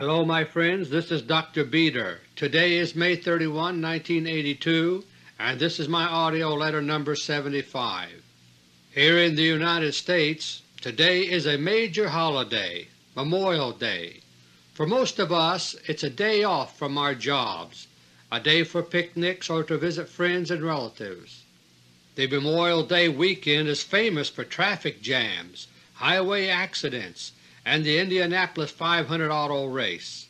Hello my friends, this is Dr. Beter. Today is May 31, 1982, and this is my AUDIO LETTER No. 75. Here in the United States, today is a major holiday, Memorial Day. For most of us it's a day off from our jobs, a day for picnics or to visit friends and relatives. The Memorial Day weekend is famous for traffic jams, highway accidents, and the Indianapolis 500 auto race.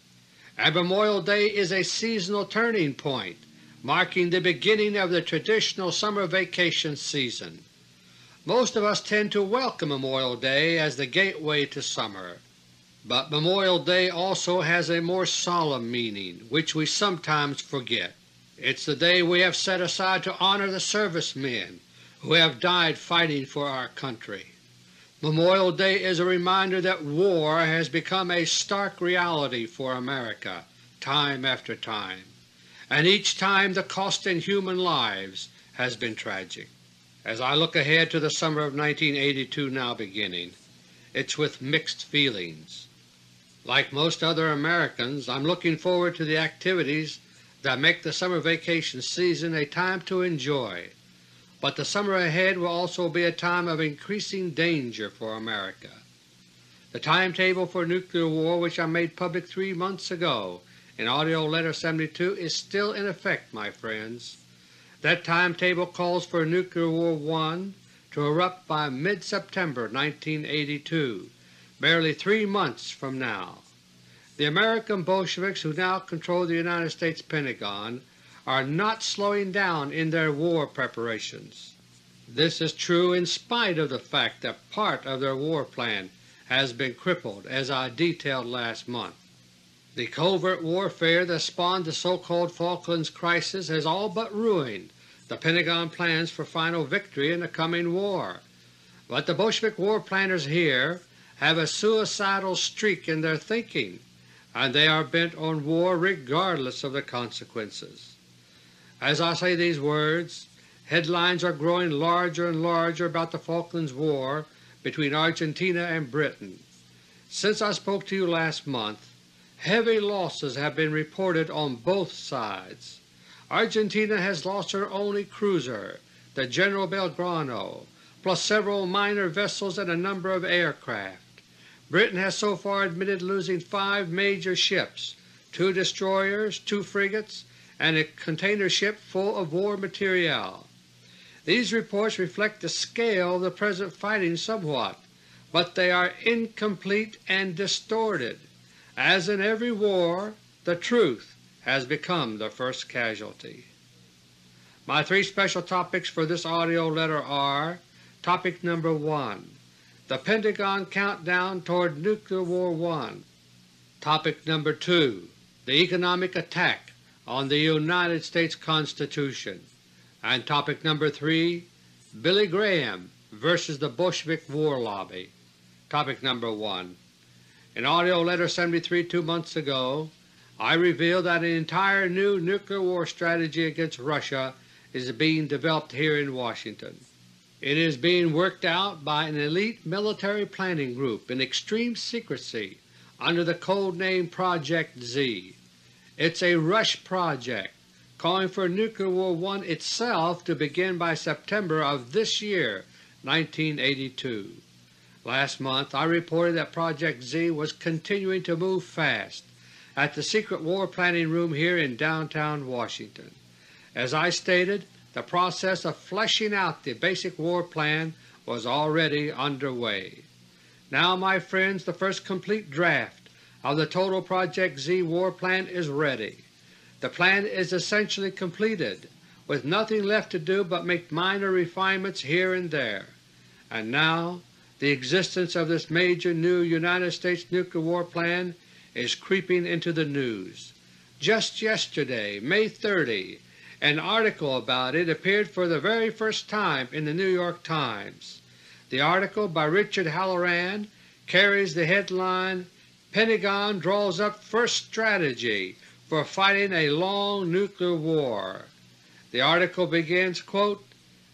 Memorial Day is a seasonal turning point, marking the beginning of the traditional summer vacation season. Most of us tend to welcome Memorial Day as the gateway to summer. But Memorial Day also has a more solemn meaning, which we sometimes forget. It's the day we have set aside to honor the servicemen who have died fighting for our country. Memorial Day is a reminder that war has become a stark reality for America time after time, and each time the cost in human lives has been tragic. As I look ahead to the summer of 1982 now beginning, it's with mixed feelings. Like most other Americans, I'm looking forward to the activities that make the summer vacation season a time to enjoy but the summer ahead will also be a time of increasing danger for America. The timetable for nuclear war which I made public three months ago in AUDIO LETTER No. 72 is still in effect, my friends. That timetable calls for Nuclear War I to erupt by mid-September 1982, barely three months from now. The American Bolsheviks who now control the United States Pentagon are not slowing down in their war preparations. This is true in spite of the fact that part of their war plan has been crippled as I detailed last month. The covert warfare that spawned the so-called Falklands crisis has all but ruined the Pentagon plans for final victory in the coming war. But the Bolshevik war planners here have a suicidal streak in their thinking, and they are bent on war regardless of the consequences. As I say these words, headlines are growing larger and larger about the Falklands War between Argentina and Britain. Since I spoke to you last month, heavy losses have been reported on both sides. Argentina has lost her only cruiser, the General Belgrano, plus several minor vessels and a number of aircraft. Britain has so far admitted losing five major ships, two destroyers, two frigates, and a container ship full of war material. These reports reflect the scale of the present fighting somewhat, but they are incomplete and distorted. As in every war, the truth has become the first casualty. My three special topics for this AUDIO letter are Topic number 1 The Pentagon Countdown Toward Nuclear War 1 Topic number 2 The Economic Attack on the United States Constitution, and Topic number 3 Billy Graham vs. the Bolshevik War Lobby. Topic number 1 In AUDIO LETTER 73 two months ago, I revealed that an entire new nuclear war strategy against Russia is being developed here in Washington. It is being worked out by an elite military planning group in extreme secrecy under the code name Project Z. It's a rush project, calling for Nuclear War I itself to begin by September of this year 1982. Last month I reported that Project Z was continuing to move fast at the secret war planning room here in downtown Washington. As I stated, the process of fleshing out the basic war plan was already underway. Now, my friends, the first complete draft of the total Project Z war plan is ready. The plan is essentially completed, with nothing left to do but make minor refinements here and there. And now the existence of this major new United States nuclear war plan is creeping into the news. Just yesterday, May 30, an article about it appeared for the very first time in the New York Times. The article by Richard Halloran carries the headline Pentagon draws up first strategy for fighting a long nuclear war. The article begins, quote,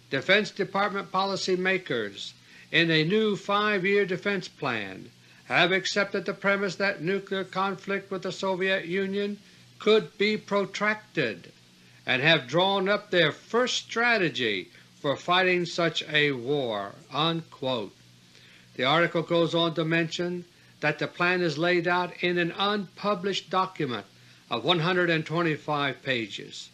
Defense Department policy makers in a new five-year defense plan have accepted the premise that nuclear conflict with the Soviet Union could be protracted and have drawn up their first strategy for fighting such a war." Unquote. The article goes on to mention that the plan is laid out in an unpublished document of 125 pages.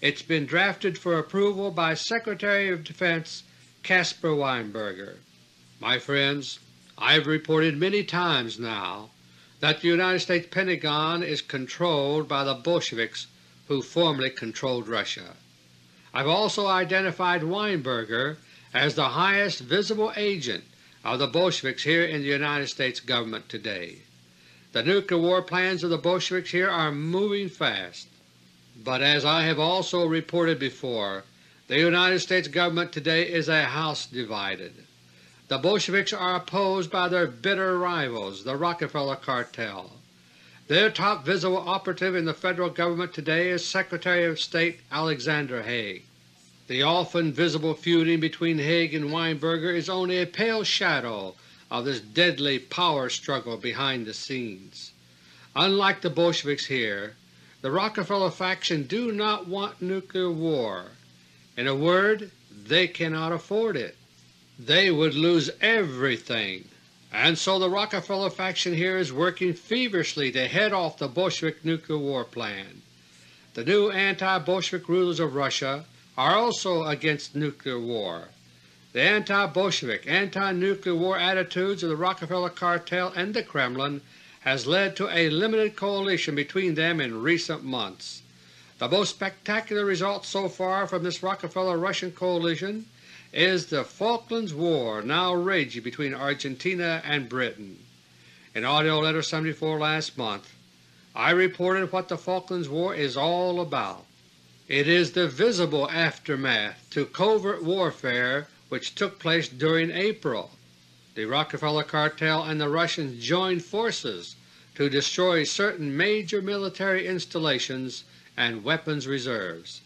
It has been drafted for approval by Secretary of Defense Caspar Weinberger. My friends, I have reported many times now that the United States Pentagon is controlled by the Bolsheviks who formerly controlled Russia. I have also identified Weinberger as the highest visible agent of the Bolsheviks here in the United States Government today. The nuclear war plans of the Bolsheviks here are moving fast, but as I have also reported before, the United States Government today is a house divided. The Bolsheviks are opposed by their bitter rivals, the Rockefeller Cartel. Their top visible operative in the Federal Government today is Secretary of State Alexander Haig. The often visible feuding between Haig and Weinberger is only a pale shadow of this deadly power struggle behind the scenes. Unlike the Bolsheviks here, the Rockefeller faction do not want nuclear war. In a word, they cannot afford it. They would lose everything, and so the Rockefeller faction here is working feverishly to head off the Bolshevik nuclear war plan. The new anti-Bolshevik rulers of Russia are also against nuclear war. The anti-Bolshevik, anti-nuclear war attitudes of the Rockefeller Cartel and the Kremlin has led to a limited coalition between them in recent months. The most spectacular result so far from this Rockefeller-Russian coalition is the Falklands War now raging between Argentina and Britain. In AUDIO LETTER No. 74 last month I reported what the Falklands War is all about. It is the visible aftermath to covert warfare which took place during April. The Rockefeller Cartel and the Russians joined forces to destroy certain major military installations and weapons reserves.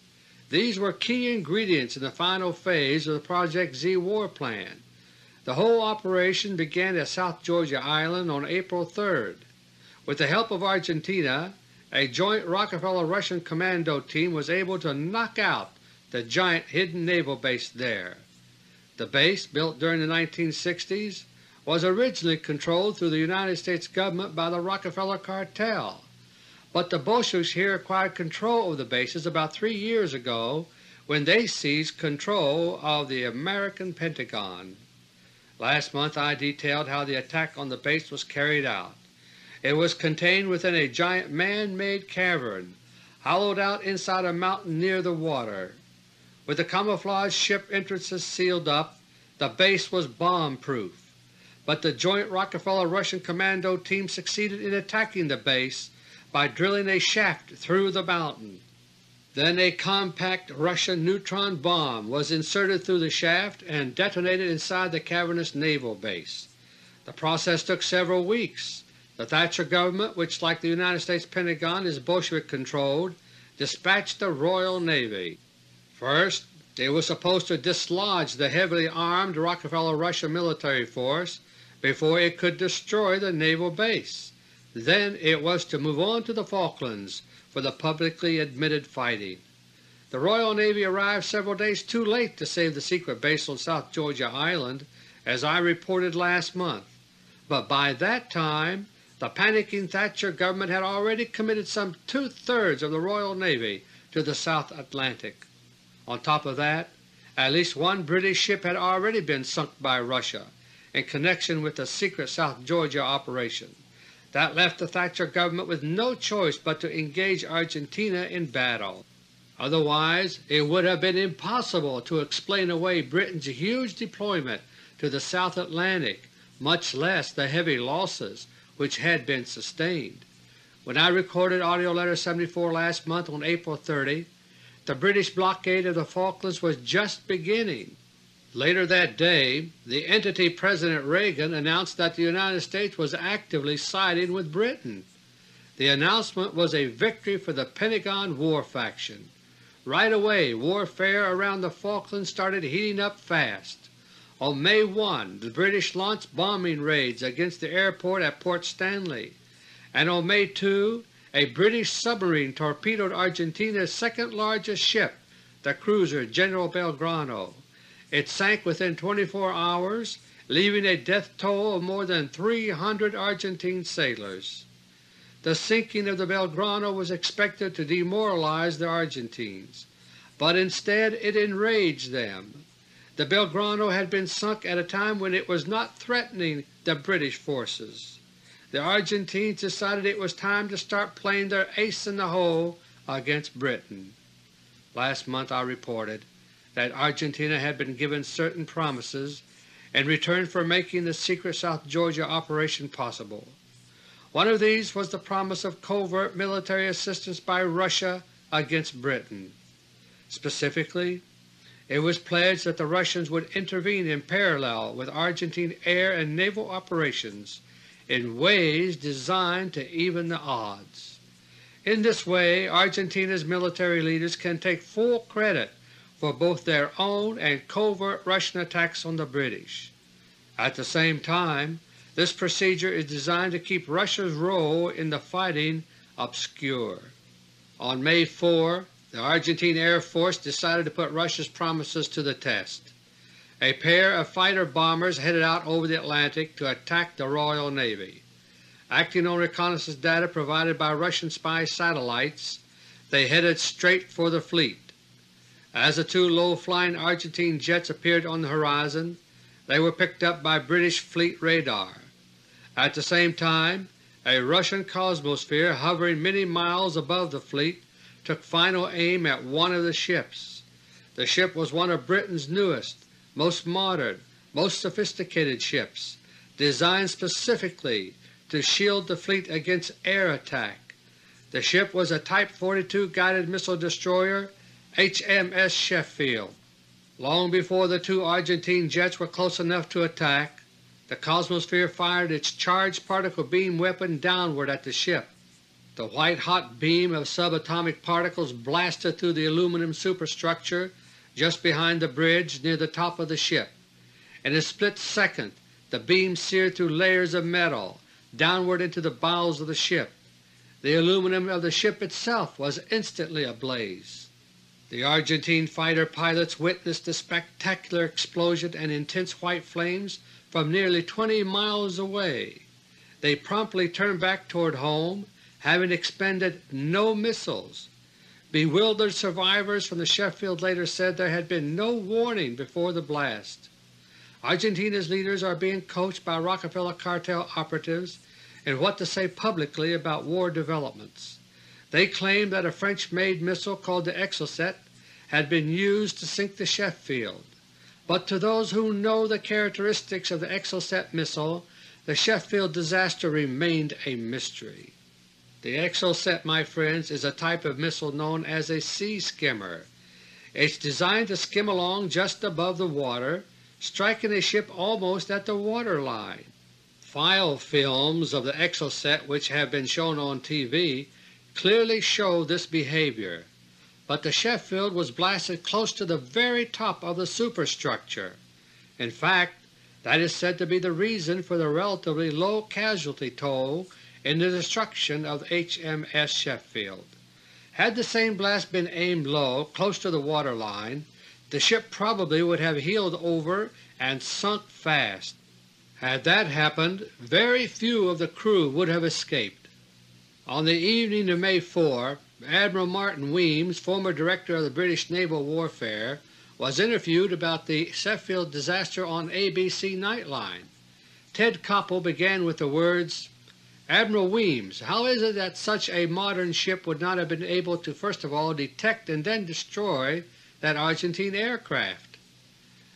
These were key ingredients in the final phase of the Project Z war plan. The whole operation began at South Georgia Island on April 3rd. With the help of Argentina, a joint Rockefeller-Russian commando team was able to knock out the giant hidden naval base there. The base, built during the 1960s, was originally controlled through the United States Government by the Rockefeller Cartel, but the Bolsheviks here acquired control of the bases about three years ago when they seized control of the American Pentagon. Last month I detailed how the attack on the base was carried out. It was contained within a giant man-made cavern hollowed out inside a mountain near the water. With the camouflage ship entrances sealed up, the base was bomb-proof, but the joint Rockefeller-Russian commando team succeeded in attacking the base by drilling a shaft through the mountain. Then a compact Russian neutron bomb was inserted through the shaft and detonated inside the cavernous naval base. The process took several weeks, the Thatcher government, which like the United States Pentagon is Bolshevik controlled, dispatched the Royal Navy. First, it was supposed to dislodge the heavily armed Rockefeller-Russia military force before it could destroy the naval base. Then it was to move on to the Falklands for the publicly admitted fighting. The Royal Navy arrived several days too late to save the secret base on South Georgia Island, as I reported last month, but by that time the panicking Thatcher government had already committed some two-thirds of the Royal Navy to the South Atlantic. On top of that, at least one British ship had already been sunk by Russia in connection with the secret South Georgia operation. That left the Thatcher government with no choice but to engage Argentina in battle. Otherwise it would have been impossible to explain away Britain's huge deployment to the South Atlantic, much less the heavy losses which had been sustained. When I recorded AUDIO LETTER No. 74 last month on April 30, the British blockade of the Falklands was just beginning. Later that day the entity President Reagan announced that the United States was actively siding with Britain. The announcement was a victory for the Pentagon war faction. Right away warfare around the Falklands started heating up fast. On May 1 the British launched bombing raids against the airport at Port Stanley, and on May 2 a British submarine torpedoed Argentina's second largest ship, the cruiser General Belgrano. It sank within 24 hours, leaving a death toll of more than 300 Argentine sailors. The sinking of the Belgrano was expected to demoralize the Argentines, but instead it enraged them. The Belgrano had been sunk at a time when it was not threatening the British forces. The Argentines decided it was time to start playing their ace in the hole against Britain. Last month I reported that Argentina had been given certain promises in return for making the secret South Georgia operation possible. One of these was the promise of covert military assistance by Russia against Britain. Specifically, it was pledged that the Russians would intervene in parallel with Argentine air and naval operations in ways designed to even the odds. In this way Argentina's military leaders can take full credit for both their own and covert Russian attacks on the British. At the same time this procedure is designed to keep Russia's role in the fighting obscure. On May 4 the Argentine Air Force decided to put Russia's promises to the test. A pair of fighter bombers headed out over the Atlantic to attack the Royal Navy. Acting on reconnaissance data provided by Russian spy satellites, they headed straight for the fleet. As the two low-flying Argentine jets appeared on the horizon, they were picked up by British fleet radar. At the same time, a Russian Cosmosphere hovering many miles above the fleet took final aim at one of the ships. The ship was one of Britain's newest, most modern, most sophisticated ships, designed specifically to shield the fleet against air attack. The ship was a Type 42 guided missile destroyer HMS Sheffield. Long before the two Argentine jets were close enough to attack, the Cosmosphere fired its charged particle beam weapon downward at the ship. The white-hot beam of subatomic particles blasted through the aluminum superstructure just behind the bridge near the top of the ship. In a split second the beam seared through layers of metal downward into the bowels of the ship. The aluminum of the ship itself was instantly ablaze. The Argentine fighter pilots witnessed the spectacular explosion and intense white flames from nearly 20 miles away. They promptly turned back toward home, having expended no missiles. Bewildered survivors from the Sheffield later said there had been no warning before the blast. Argentina's leaders are being coached by Rockefeller cartel operatives in what to say publicly about war developments. They claim that a French-made missile called the Exocet had been used to sink the Sheffield but to those who know the characteristics of the Exocet missile the Sheffield disaster remained a mystery. The Exocet, my friends, is a type of missile known as a sea skimmer. It's designed to skim along just above the water, striking a ship almost at the water line. File films of the Exocet which have been shown on TV clearly show this behavior but the Sheffield was blasted close to the very top of the superstructure. In fact, that is said to be the reason for the relatively low casualty toll in the destruction of HMS Sheffield. Had the same blast been aimed low, close to the water line, the ship probably would have heeled over and sunk fast. Had that happened, very few of the crew would have escaped. On the evening of May 4, Admiral Martin Weems, former Director of the British Naval Warfare, was interviewed about the Sheffield disaster on ABC Nightline. Ted Koppel began with the words, Admiral Weems, how is it that such a modern ship would not have been able to first of all detect and then destroy that Argentine aircraft?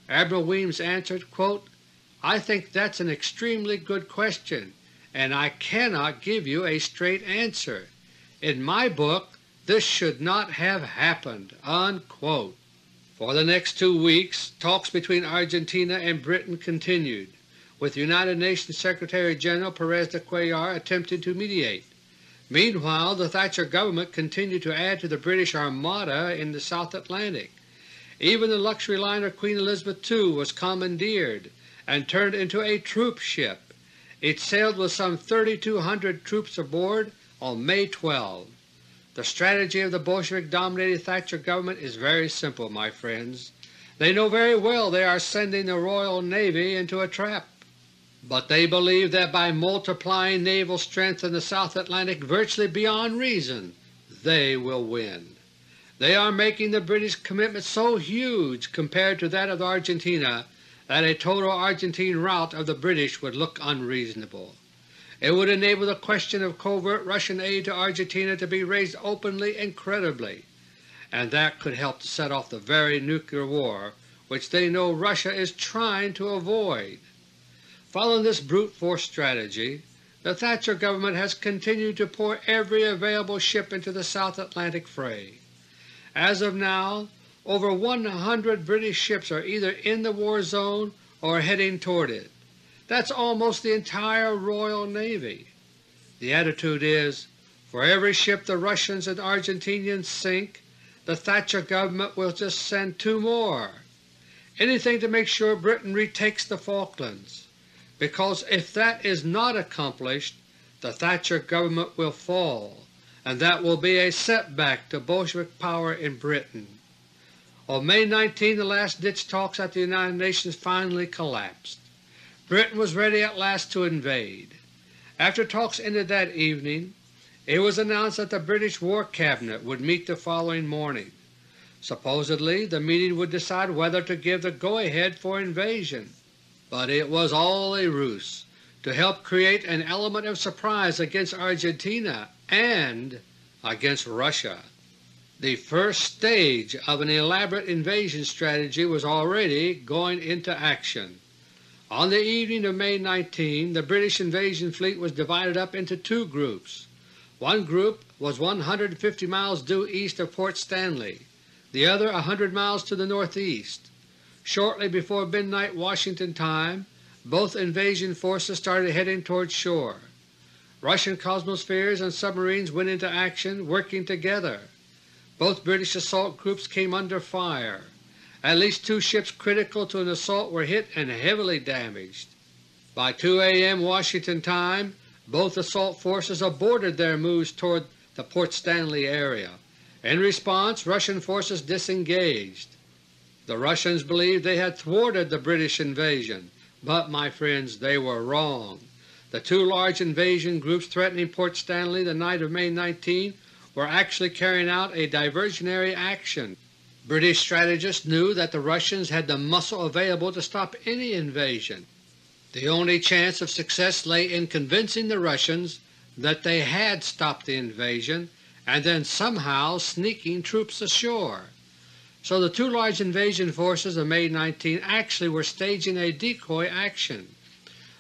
Admiral Weems answered, quote, I think that's an extremely good question, and I cannot give you a straight answer. In my book this should not have happened." Unquote. For the next two weeks talks between Argentina and Britain continued, with United Nations Secretary-General Perez de Cuellar attempting to mediate. Meanwhile the Thatcher government continued to add to the British Armada in the South Atlantic. Even the luxury liner Queen Elizabeth II was commandeered and turned into a troop ship. It sailed with some 3,200 troops aboard on May 12. The strategy of the Bolshevik-dominated Thatcher government is very simple, my friends. They know very well they are sending the Royal Navy into a trap, but they believe that by multiplying naval strength in the South Atlantic virtually beyond reason, they will win. They are making the British commitment so huge compared to that of Argentina that a total Argentine rout of the British would look unreasonable. It would enable the question of covert Russian aid to Argentina to be raised openly and credibly, and that could help to set off the very nuclear war which they know Russia is trying to avoid. Following this brute force strategy, the Thatcher government has continued to pour every available ship into the South Atlantic fray. As of now, over 100 British ships are either in the war zone or heading toward it. That's almost the entire Royal Navy. The attitude is, for every ship the Russians and Argentinians sink, the Thatcher government will just send two more. Anything to make sure Britain retakes the Falklands, because if that is not accomplished the Thatcher government will fall and that will be a setback to Bolshevik power in Britain. On May 19 the last-ditch talks at the United Nations finally collapsed. Britain was ready at last to invade. After talks ended that evening, it was announced that the British War Cabinet would meet the following morning. Supposedly the meeting would decide whether to give the go-ahead for invasion, but it was all a ruse to help create an element of surprise against Argentina and against Russia. The first stage of an elaborate invasion strategy was already going into action. On the evening of May 19 the British invasion fleet was divided up into two groups. One group was 150 miles due east of Port Stanley, the other a hundred miles to the northeast. Shortly before midnight Washington time, both invasion forces started heading toward shore. Russian Cosmospheres and submarines went into action, working together. Both British assault groups came under fire. At least two ships critical to an assault were hit and heavily damaged. By 2 a.m. Washington time, both assault forces aborted their moves toward the Port Stanley area. In response, Russian forces disengaged. The Russians believed they had thwarted the British invasion, but, my friends, they were wrong. The two large invasion groups threatening Port Stanley the night of May 19 were actually carrying out a diversionary action. British strategists knew that the Russians had the muscle available to stop any invasion. The only chance of success lay in convincing the Russians that they had stopped the invasion and then somehow sneaking troops ashore. So the two large invasion forces of May 19 actually were staging a decoy action.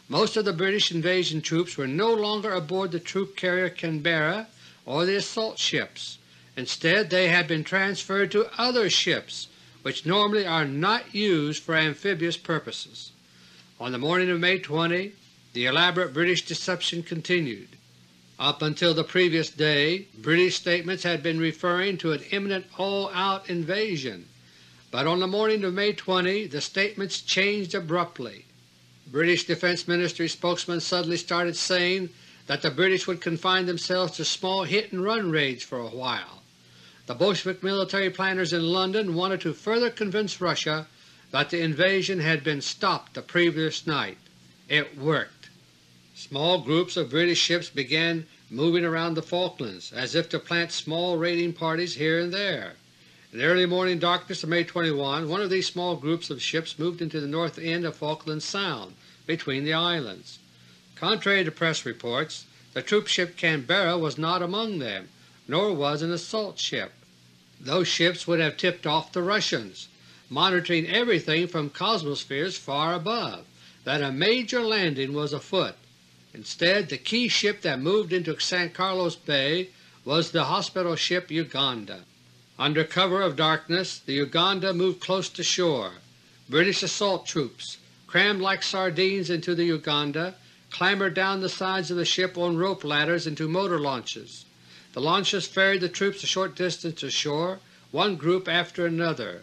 Most of the British invasion troops were no longer aboard the troop carrier Canberra or the assault ships. Instead they had been transferred to other ships which normally are not used for amphibious purposes. On the morning of May 20 the elaborate British deception continued. Up until the previous day British statements had been referring to an imminent all-out invasion, but on the morning of May 20 the statements changed abruptly. British Defense Ministry spokesmen suddenly started saying that the British would confine themselves to small hit-and-run raids for a while. The Bolshevik military planners in London wanted to further convince Russia that the invasion had been stopped the previous night. It worked. Small groups of British ships began moving around the Falklands, as if to plant small raiding parties here and there. In the early morning darkness of May 21, one of these small groups of ships moved into the north end of Falkland Sound between the islands. Contrary to press reports, the troop ship Canberra was not among them, nor was an assault ship. Those ships would have tipped off the Russians, monitoring everything from Cosmospheres far above, that a major landing was afoot. Instead, the key ship that moved into San Carlos Bay was the hospital ship Uganda. Under cover of darkness the Uganda moved close to shore. British assault troops, crammed like sardines into the Uganda, clambered down the sides of the ship on rope ladders into motor launches. The launches ferried the troops a short distance ashore, one group after another.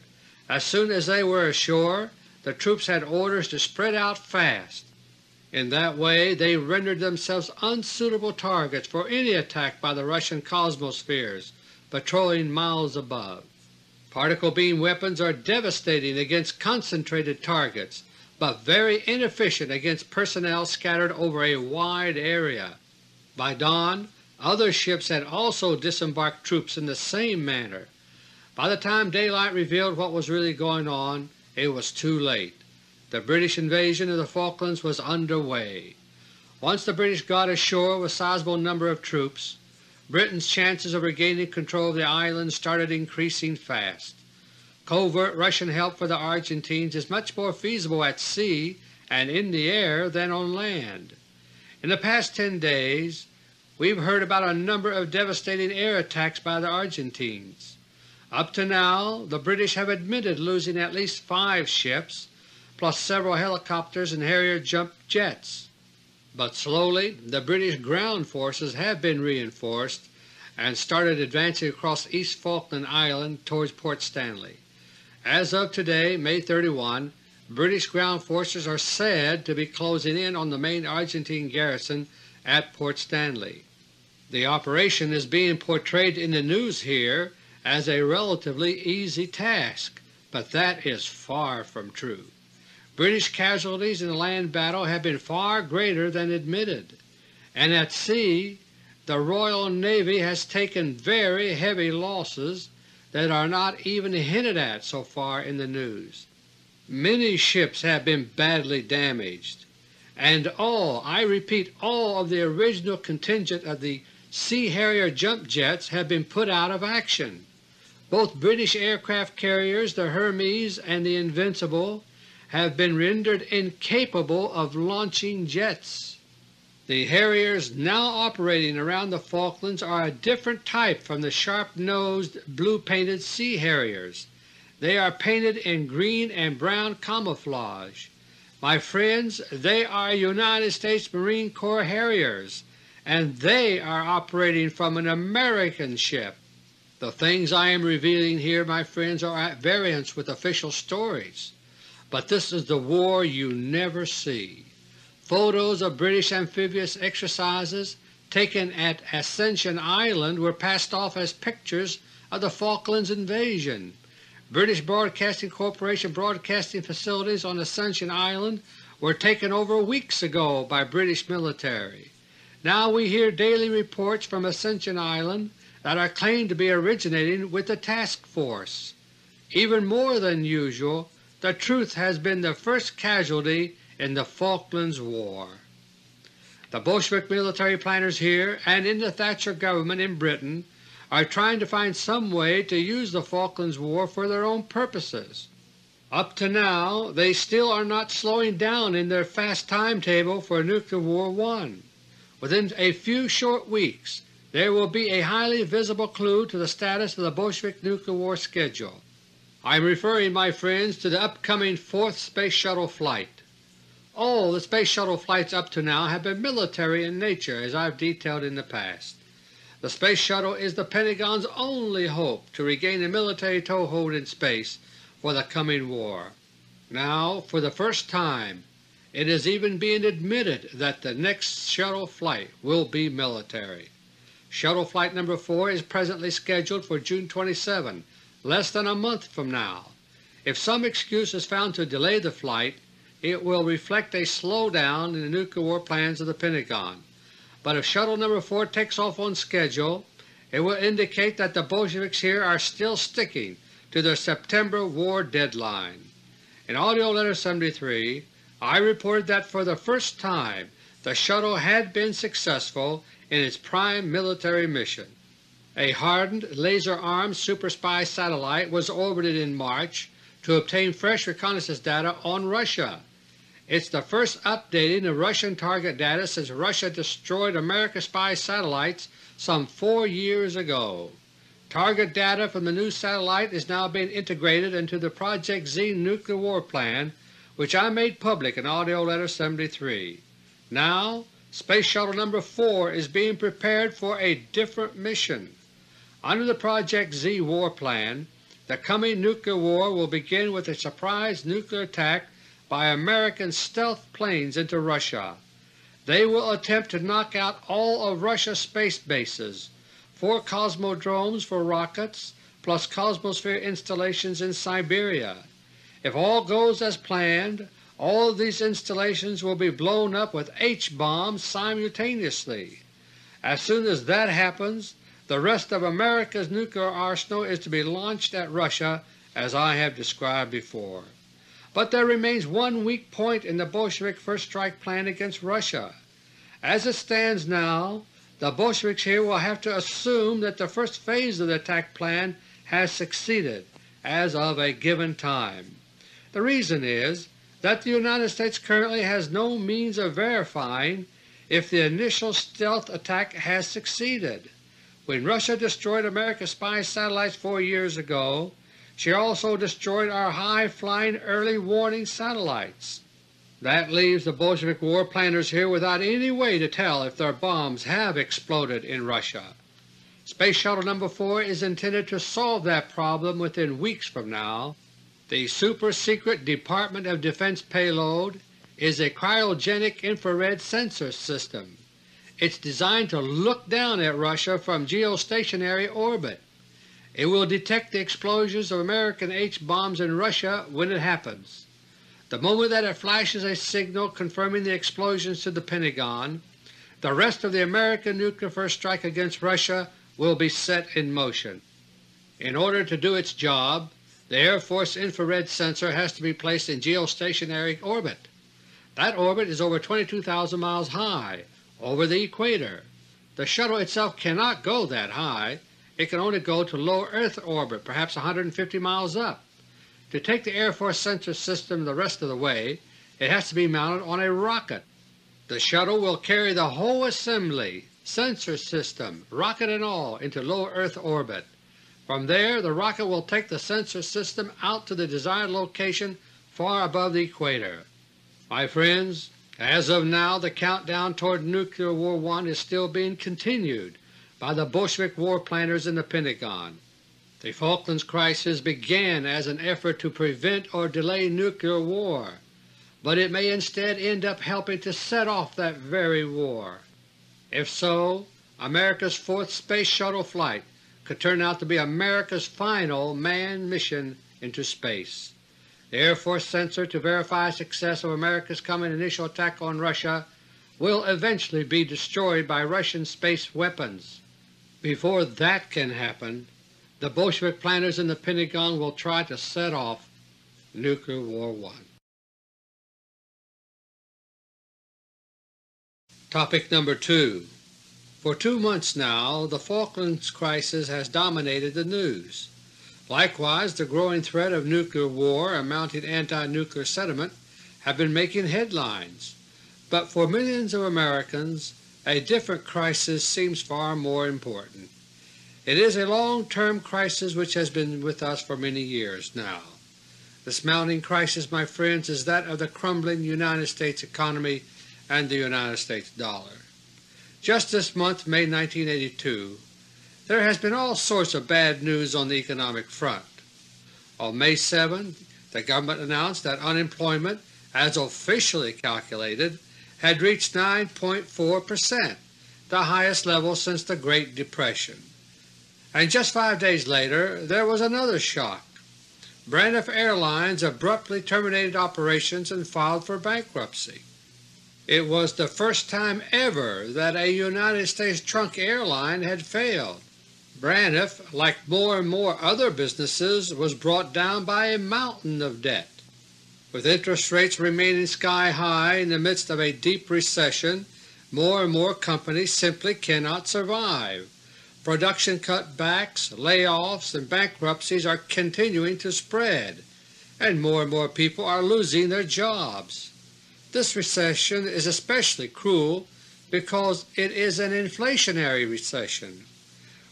As soon as they were ashore, the troops had orders to spread out fast. In that way they rendered themselves unsuitable targets for any attack by the Russian Cosmospheres patrolling miles above. Particle beam weapons are devastating against concentrated targets, but very inefficient against personnel scattered over a wide area. By dawn other ships had also disembarked troops in the same manner. By the time daylight revealed what was really going on, it was too late. The British invasion of the Falklands was under way. Once the British got ashore with a sizable number of troops, Britain's chances of regaining control of the island started increasing fast. Covert Russian help for the Argentines is much more feasible at sea and in the air than on land. In the past ten days we have heard about a number of devastating air attacks by the Argentines. Up to now the British have admitted losing at least five ships, plus several helicopters and Harrier jump jets. But slowly the British ground forces have been reinforced and started advancing across East Falkland Island towards Port Stanley. As of today, May 31, British ground forces are said to be closing in on the main Argentine garrison at Port Stanley. The operation is being portrayed in the news here as a relatively easy task, but that is far from true. British casualties in the land battle have been far greater than admitted, and at sea the Royal Navy has taken very heavy losses that are not even hinted at so far in the news. Many ships have been badly damaged, and all, I repeat all of the original contingent of the Sea Harrier jump jets have been put out of action. Both British aircraft carriers, the Hermes and the Invincible, have been rendered incapable of launching jets. The Harriers now operating around the Falklands are a different type from the sharp-nosed, blue-painted Sea Harriers. They are painted in green and brown camouflage. My friends, they are United States Marine Corps Harriers, and they are operating from an American ship. The things I am revealing here, my friends, are at variance with official stories, but this is the war you never see. Photos of British amphibious exercises taken at Ascension Island were passed off as pictures of the Falklands invasion. British Broadcasting Corporation broadcasting facilities on Ascension Island were taken over weeks ago by British military. Now we hear daily reports from Ascension Island that are claimed to be originating with the task force. Even more than usual, the truth has been the first casualty in the Falklands War. The Bolshevik military planners here and in the Thatcher government in Britain are trying to find some way to use the Falklands War for their own purposes. Up to now they still are not slowing down in their fast timetable for Nuclear War 1. Within a few short weeks there will be a highly visible clue to the status of the Bolshevik nuclear war schedule. I am referring, my friends, to the upcoming fourth Space Shuttle flight. All the Space Shuttle flights up to now have been military in nature as I have detailed in the past. The Space Shuttle is the Pentagon's only hope to regain a military toehold in space for the coming war. Now, for the first time, it is even being admitted that the next shuttle flight will be military. Shuttle Flight No. 4 is presently scheduled for June 27, less than a month from now. If some excuse is found to delay the flight, it will reflect a slowdown in the nuclear war plans of the Pentagon. But if Shuttle No. 4 takes off on schedule, it will indicate that the Bolsheviks here are still sticking to their September war deadline. In AUDIO LETTER No. 73 I reported that for the first time the shuttle had been successful in its prime military mission. A hardened, laser-armed super spy satellite was orbited in March to obtain fresh reconnaissance data on Russia. It's the first updating of Russian target data since Russia destroyed American spy satellites some four years ago. Target data from the new satellite is now being integrated into the Project Z nuclear war plan which I made public in AUDIO LETTER 73. Now Space Shuttle No. 4 is being prepared for a different mission. Under the Project Z war plan, the coming nuclear war will begin with a surprise nuclear attack by American stealth planes into Russia. They will attempt to knock out all of Russia's space bases, four cosmodromes for rockets, plus Cosmosphere installations in Siberia. If all goes as planned, all of these installations will be blown up with H-bombs simultaneously. As soon as that happens, the rest of America's nuclear arsenal is to be launched at Russia as I have described before. But there remains one weak point in the Bolshevik first strike plan against Russia. As it stands now, the Bolsheviks here will have to assume that the first phase of the attack plan has succeeded as of a given time. The reason is that the United States currently has no means of verifying if the initial stealth attack has succeeded. When Russia destroyed America's spy satellites four years ago, she also destroyed our high-flying early warning satellites. That leaves the Bolshevik war planners here without any way to tell if their bombs have exploded in Russia. Space Shuttle No. 4 is intended to solve that problem within weeks from now. The super-secret Department of Defense payload is a cryogenic infrared sensor system. It's designed to look down at Russia from geostationary orbit. It will detect the explosions of American H-bombs in Russia when it happens. The moment that it flashes a signal confirming the explosions to the Pentagon, the rest of the American nuclear first strike against Russia will be set in motion. In order to do its job, the Air Force infrared sensor has to be placed in geostationary orbit. That orbit is over 22,000 miles high, over the equator. The shuttle itself cannot go that high, it can only go to low Earth orbit, perhaps 150 miles up. To take the Air Force sensor system the rest of the way, it has to be mounted on a rocket. The shuttle will carry the whole assembly, sensor system, rocket and all, into low Earth orbit. From there the rocket will take the sensor system out to the desired location far above the equator. My friends, as of now the countdown toward Nuclear War I is still being continued by the Bolshevik war planners in the Pentagon. The Falklands crisis began as an effort to prevent or delay nuclear war, but it may instead end up helping to set off that very war. If so, America's fourth Space Shuttle flight could turn out to be America's final manned mission into space. The Air Force sensor to verify success of America's coming initial attack on Russia will eventually be destroyed by Russian space weapons. Before that can happen, the Bolshevik planners in the Pentagon will try to set off Nuclear War I. Topic number 2 For two months now the Falklands crisis has dominated the news. Likewise the growing threat of nuclear war and mounting anti-nuclear sentiment have been making headlines, but for millions of Americans a different crisis seems far more important. It is a long-term crisis which has been with us for many years now. This mounting crisis, my friends, is that of the crumbling United States economy and the United States dollar. Just this month, May 1982, there has been all sorts of bad news on the economic front. On May 7, the government announced that unemployment, as officially calculated, had reached 9.4 percent, the highest level since the Great Depression. And just five days later there was another shock. Braniff Airlines abruptly terminated operations and filed for bankruptcy. It was the first time ever that a United States trunk airline had failed. Braniff, like more and more other businesses, was brought down by a mountain of debt. With interest rates remaining sky high in the midst of a deep recession, more and more companies simply cannot survive. Production cutbacks, layoffs, and bankruptcies are continuing to spread, and more and more people are losing their jobs. This recession is especially cruel because it is an inflationary recession.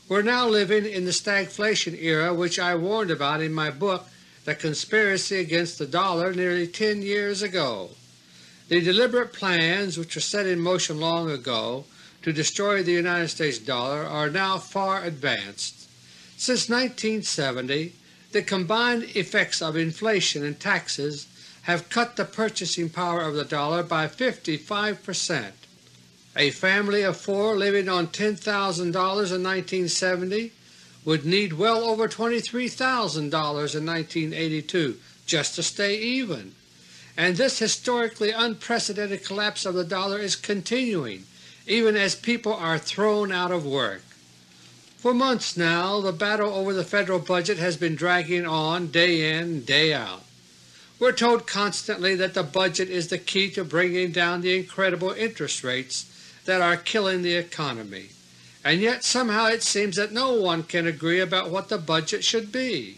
We are now living in the stagflation era which I warned about in my book The Conspiracy Against the Dollar nearly 10 years ago. The deliberate plans which were set in motion long ago to destroy the United States dollar are now far advanced. Since 1970 the combined effects of inflation and taxes have cut the purchasing power of the dollar by 55 percent. A family of four living on $10,000 in 1970 would need well over $23,000 in 1982 just to stay even. And this historically unprecedented collapse of the dollar is continuing even as people are thrown out of work. For months now the battle over the Federal budget has been dragging on day in, day out. We're told constantly that the budget is the key to bringing down the incredible interest rates that are killing the economy, and yet somehow it seems that no one can agree about what the budget should be.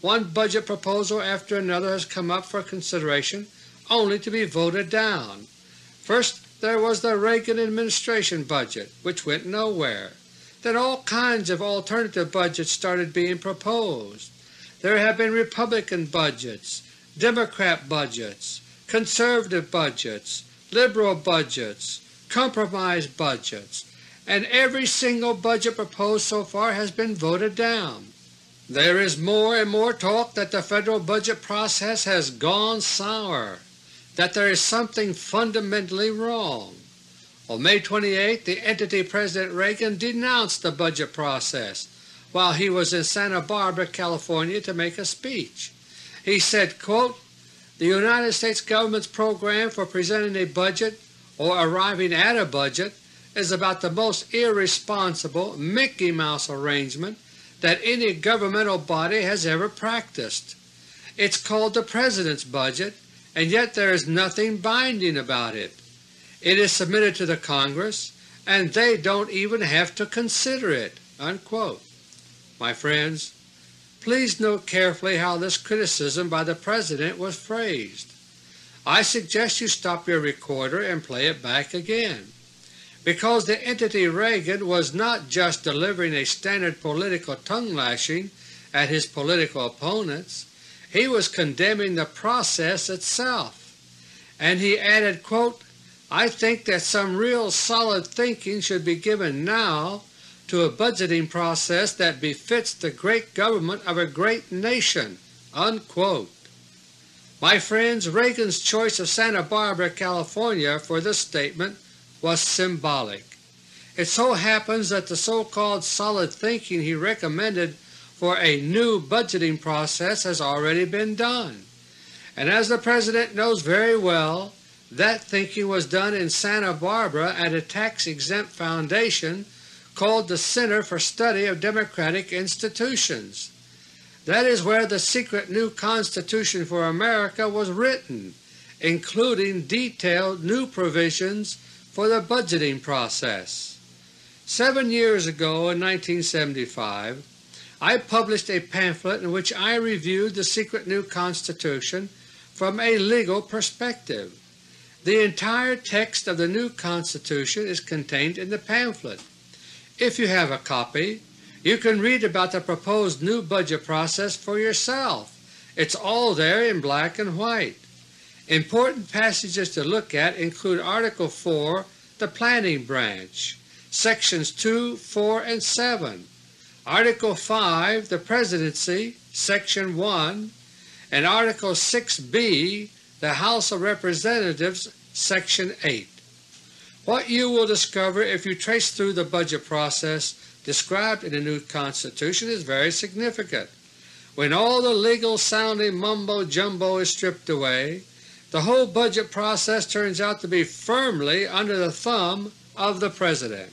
One budget proposal after another has come up for consideration only to be voted down. First there was the Reagan administration budget, which went nowhere. Then all kinds of alternative budgets started being proposed. There have been Republican budgets, Democrat budgets, conservative budgets, liberal budgets, compromise budgets, and every single budget proposed so far has been voted down. There is more and more talk that the Federal budget process has gone sour, that there is something fundamentally wrong. On May 28 the entity President Reagan denounced the budget process while he was in Santa Barbara, California to make a speech. He said, quote, The United States government's program for presenting a budget or arriving at a budget is about the most irresponsible Mickey Mouse arrangement that any governmental body has ever practiced. It's called the President's budget, and yet there is nothing binding about it. It is submitted to the Congress, and they don't even have to consider it." Unquote. My friends, please note carefully how this criticism by the President was phrased. I suggest you stop your recorder and play it back again, because the entity Reagan was not just delivering a standard political tongue-lashing at his political opponents, he was condemning the process itself. And he added, quote, I think that some real solid thinking should be given now to a budgeting process that befits the great government of a great nation." Unquote. My friends, Reagan's choice of Santa Barbara, California for this statement was symbolic. It so happens that the so-called solid thinking he recommended for a new budgeting process has already been done, and as the President knows very well, that thinking was done in Santa Barbara at a tax-exempt foundation called the Center for Study of Democratic Institutions. That is where the secret new Constitution for America was written, including detailed new provisions for the budgeting process. Seven years ago in 1975 I published a pamphlet in which I reviewed the secret new Constitution from a legal perspective. The entire text of the new Constitution is contained in the pamphlet. If you have a copy, you can read about the proposed new budget process for yourself. It's all there in black and white. Important passages to look at include Article 4, the Planning Branch, Sections 2, 4, and 7, Article 5, the Presidency, Section 1, and Article 6b, the House of Representatives, Section 8. What you will discover if you trace through the budget process described in the new Constitution is very significant. When all the legal-sounding mumbo-jumbo is stripped away, the whole budget process turns out to be firmly under the thumb of the President.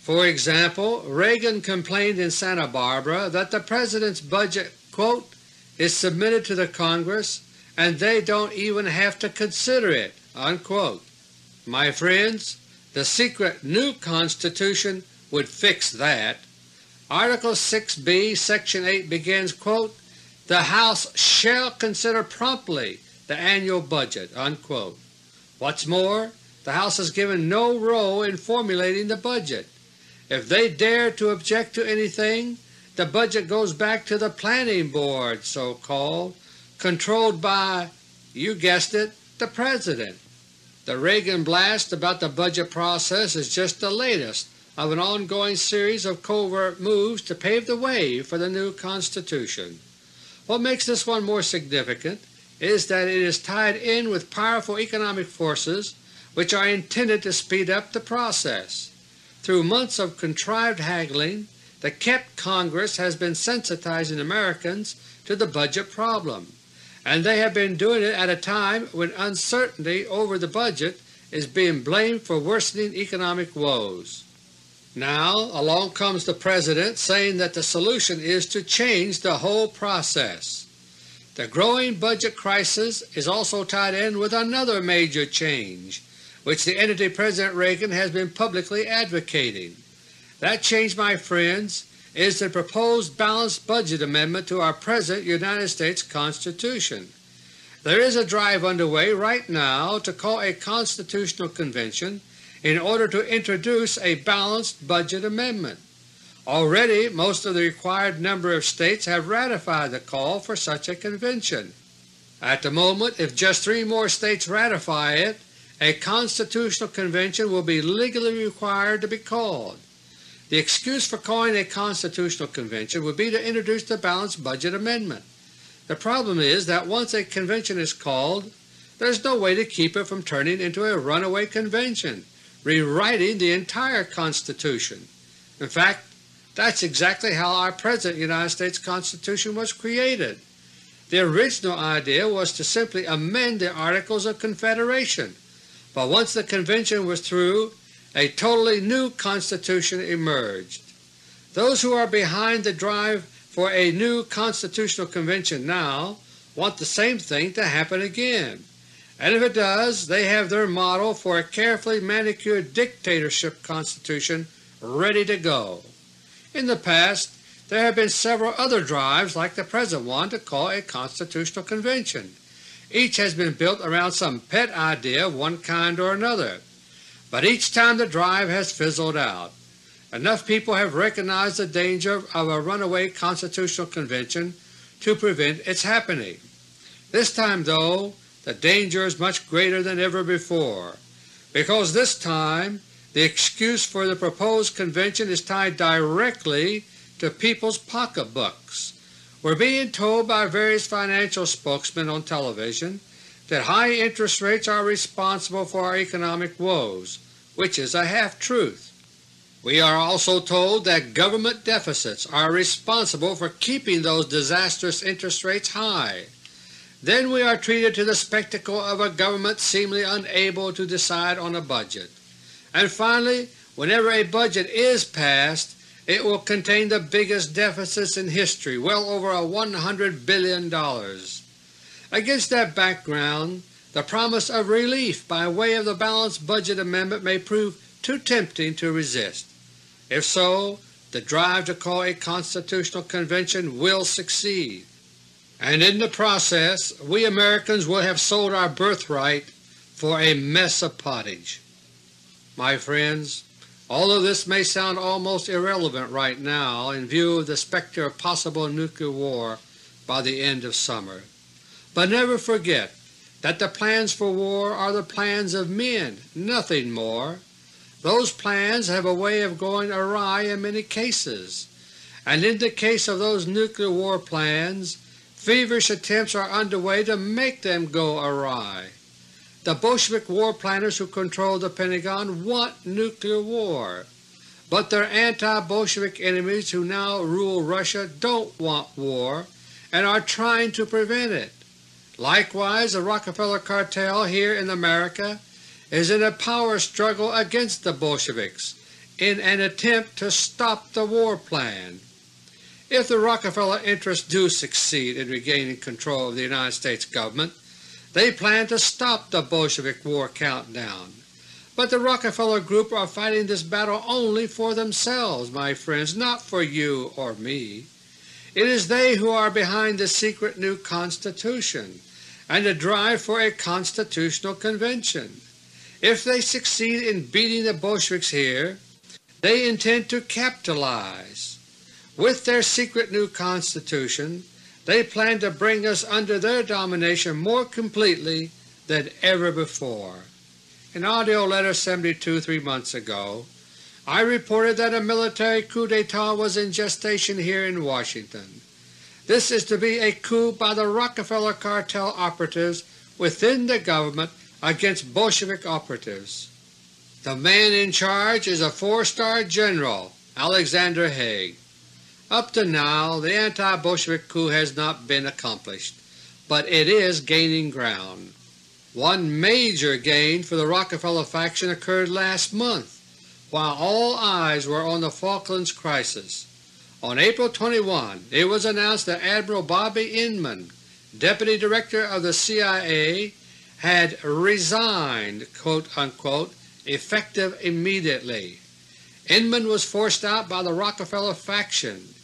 For example, Reagan complained in Santa Barbara that the President's budget quote, is submitted to the Congress and they don't even have to consider it. Unquote. My friends, the secret new Constitution would fix that. Article 6b, Section 8 begins, quote, The House shall consider promptly the annual budget." Unquote. What's more, the House is given no role in formulating the budget. If they dare to object to anything, the budget goes back to the Planning Board, so-called, controlled by, you guessed it, the President. The Reagan blast about the budget process is just the latest of an ongoing series of covert moves to pave the way for the new Constitution. What makes this one more significant is that it is tied in with powerful economic forces which are intended to speed up the process. Through months of contrived haggling, the kept Congress has been sensitizing Americans to the budget problem, and they have been doing it at a time when uncertainty over the budget is being blamed for worsening economic woes. Now along comes the President saying that the solution is to change the whole process. The growing budget crisis is also tied in with another major change, which the entity President Reagan has been publicly advocating. That change, my friends, is the proposed balanced budget amendment to our present United States Constitution. There is a drive underway right now to call a constitutional convention in order to introduce a balanced budget amendment. Already most of the required number of states have ratified the call for such a convention. At the moment, if just three more states ratify it, a constitutional convention will be legally required to be called. The excuse for calling a constitutional convention would be to introduce the balanced budget amendment. The problem is that once a convention is called, there is no way to keep it from turning into a runaway convention, rewriting the entire Constitution. In fact, that's exactly how our present United States Constitution was created. The original idea was to simply amend the Articles of Confederation, but once the convention was through, a totally new Constitution emerged. Those who are behind the drive for a new constitutional convention now want the same thing to happen again, and if it does, they have their model for a carefully manicured dictatorship constitution ready to go. In the past there have been several other drives like the present one to call a constitutional convention. Each has been built around some pet idea of one kind or another, but each time the drive has fizzled out. Enough people have recognized the danger of a runaway constitutional convention to prevent its happening. This time, though, the danger is much greater than ever before, because this time the excuse for the proposed convention is tied directly to people's pocketbooks. We're being told by various financial spokesmen on television that high interest rates are responsible for our economic woes, which is a half-truth. We are also told that government deficits are responsible for keeping those disastrous interest rates high. Then we are treated to the spectacle of a government seemingly unable to decide on a budget. And finally, whenever a budget is passed, it will contain the biggest deficits in history, well over a $100 billion. Against that background, the promise of relief by way of the balanced budget amendment may prove too tempting to resist. If so, the drive to call a constitutional convention will succeed, and in the process we Americans will have sold our birthright for a mess of pottage. My friends, although this may sound almost irrelevant right now in view of the specter of possible nuclear war by the end of summer, but never forget that the plans for war are the plans of men, nothing more. Those plans have a way of going awry in many cases, and in the case of those nuclear war plans, feverish attempts are underway to make them go awry. The Bolshevik war planners who control the Pentagon want nuclear war, but their anti-Bolshevik enemies who now rule Russia don't want war and are trying to prevent it. Likewise, the Rockefeller cartel here in America is in a power struggle against the Bolsheviks in an attempt to stop the war plan. If the Rockefeller interests do succeed in regaining control of the United States government, they plan to stop the Bolshevik war countdown. But the Rockefeller Group are fighting this battle only for themselves, my friends, not for you or me. It is they who are behind the secret new Constitution and the drive for a constitutional convention. If they succeed in beating the Bolsheviks here, they intend to capitalize. With their secret new Constitution, they plan to bring us under their domination more completely than ever before. In AUDIO LETTER 72 three months ago, I reported that a military coup d'etat was in gestation here in Washington. This is to be a coup by the Rockefeller cartel operatives within the government against Bolshevik operatives. The man in charge is a four-star general, Alexander Haig. Up to now the anti-Bolshevik coup has not been accomplished, but it is gaining ground. One major gain for the Rockefeller faction occurred last month, while all eyes were on the Falklands crisis. On April 21 it was announced that Admiral Bobby Inman, Deputy Director of the CIA, had resigned unquote, effective immediately. Inman was forced out by the Rockefeller faction.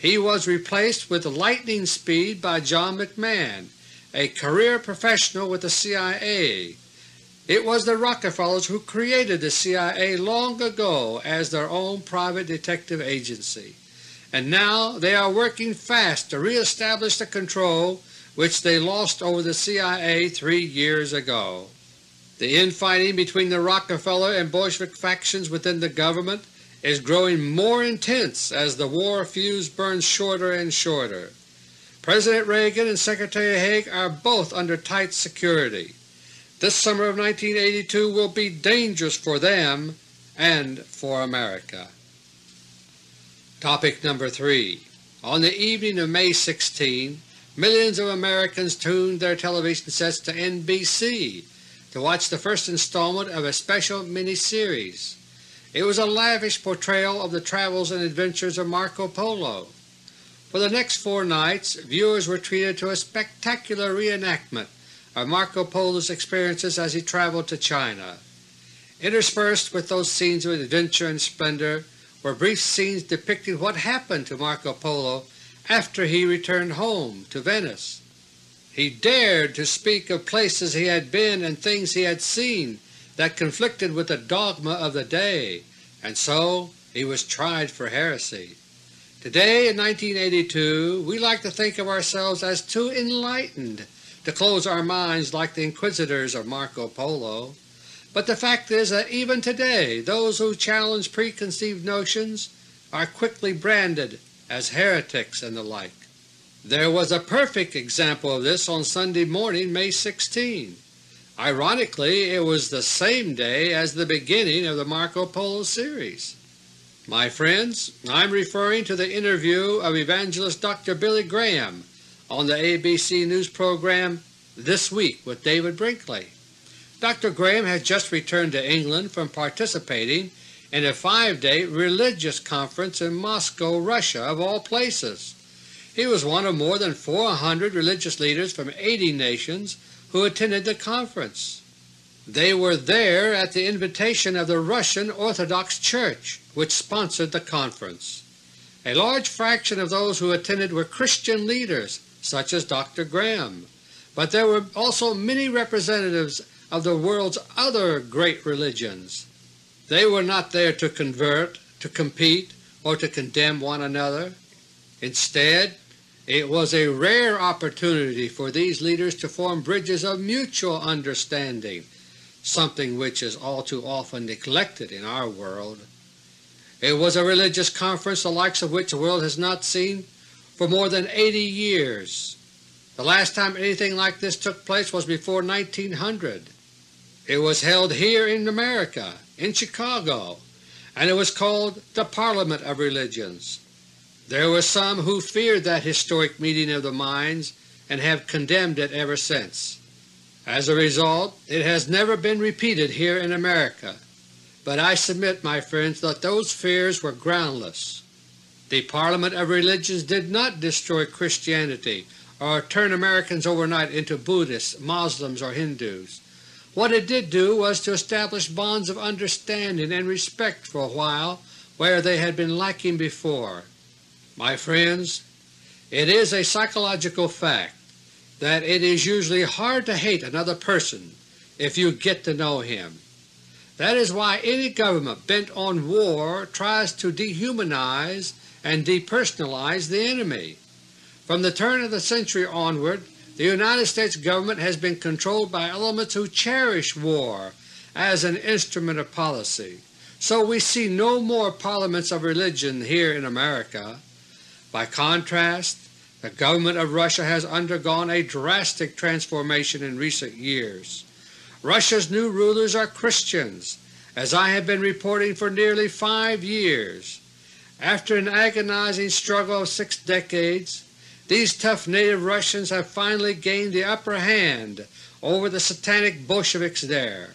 He was replaced with lightning speed by John McMahon, a career professional with the CIA. It was the Rockefellers who created the CIA long ago as their own private detective agency and now they are working fast to re-establish the control which they lost over the CIA three years ago. The infighting between the Rockefeller and Bolshevik factions within the government is growing more intense as the war fuse burns shorter and shorter. President Reagan and Secretary Haig are both under tight security. This summer of 1982 will be dangerous for them and for America. Topic number 3 On the evening of May 16, millions of Americans tuned their television sets to NBC to watch the first installment of a special mini-series. It was a lavish portrayal of the travels and adventures of Marco Polo. For the next four nights viewers were treated to a spectacular reenactment of Marco Polo's experiences as he traveled to China. Interspersed with those scenes of adventure and splendor were brief scenes depicting what happened to Marco Polo after he returned home to Venice. He dared to speak of places he had been and things he had seen that conflicted with the dogma of the day, and so he was tried for heresy. Today in 1982 we like to think of ourselves as too enlightened to close our minds like the inquisitors of Marco Polo. But the fact is that even today those who challenge preconceived notions are quickly branded as heretics and the like. There was a perfect example of this on Sunday morning, May 16. Ironically, it was the same day as the beginning of the Marco Polo series. My friends, I am referring to the interview of evangelist Dr. Billy Graham on the ABC News program This Week with David Brinkley. Dr. Graham has just returned to England from participating in a five-day religious conference in Moscow, Russia, of all places. He was one of more than 400 religious leaders from 80 nations who attended the conference. They were there at the invitation of the Russian Orthodox Church, which sponsored the conference. A large fraction of those who attended were Christian leaders such as Dr. Graham, but there were also many representatives of the world's other great religions. They were not there to convert, to compete, or to condemn one another. Instead, it was a rare opportunity for these leaders to form bridges of mutual understanding, something which is all too often neglected in our world. It was a religious conference the likes of which the world has not seen for more than 80 years. The last time anything like this took place was before 1900. It was held here in America, in Chicago, and it was called the Parliament of Religions. There were some who feared that historic meeting of the minds and have condemned it ever since. As a result, it has never been repeated here in America, but I submit, my friends, that those fears were groundless. The Parliament of Religions did not destroy Christianity or turn Americans overnight into Buddhists, Muslims, or Hindus. What it did do was to establish bonds of understanding and respect for a while where they had been lacking before. My friends, it is a psychological fact that it is usually hard to hate another person if you get to know him. That is why any government bent on war tries to dehumanize and depersonalize the enemy. From the turn of the century onward the United States government has been controlled by elements who cherish war as an instrument of policy, so we see no more parliaments of religion here in America. By contrast, The government of Russia has undergone a drastic transformation in recent years. Russia's new rulers are Christians, as I have been reporting for nearly five years. After an agonizing struggle of six decades, these tough native Russians have finally gained the upper hand over the satanic Bolsheviks there.